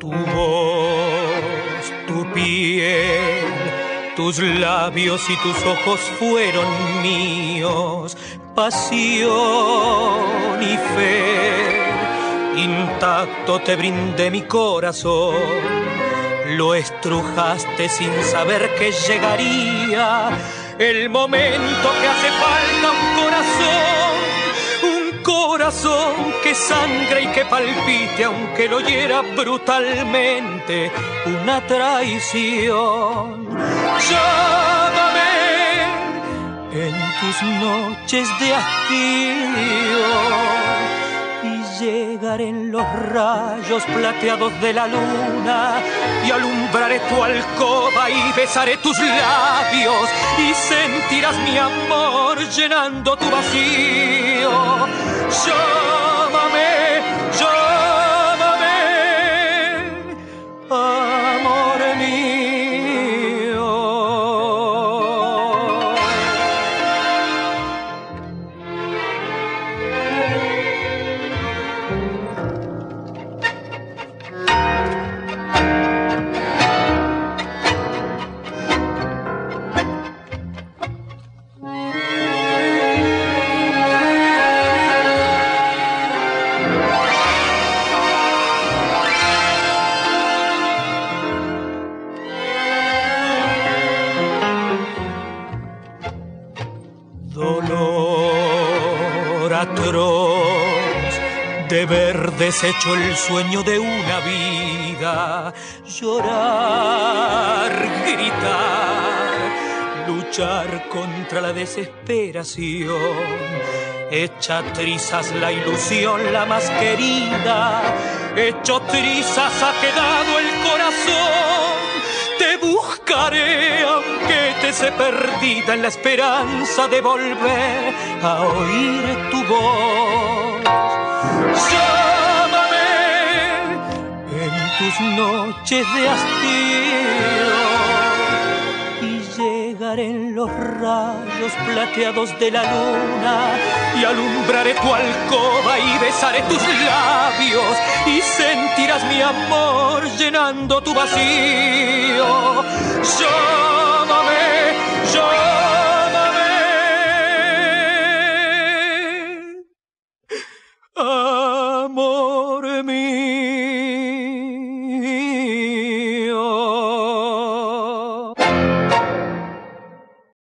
tu voz, tu piel, tus labios y tus ojos fueron míos, pasión y fe. Intacto te brindé mi corazón, lo estrujaste sin saber que llegaría el momento que hace falta un corazón que sangre y que palpite aunque lo hiera brutalmente una traición. Llámame en tus noches de hastío llegaré en los rayos plateados de la luna y alumbraré tu alcoba y besaré tus labios y sentirás mi amor llenando tu vacío. Llámame, atroz de ver deshecho el sueño de una vida, llorar, gritar, luchar contra la desesperación. Echa trizas la ilusión, la más querida, hecho trizas ha quedado el corazón. Te buscaré aunque te se perdida en la esperanza de volver a oír tu voz. Llámame en tus noches de hastío y llegaré en los rayos plateados de la luna y alumbraré tu alcoba y besaré tus labios y sentirás mi amor llenando tu vacío. show.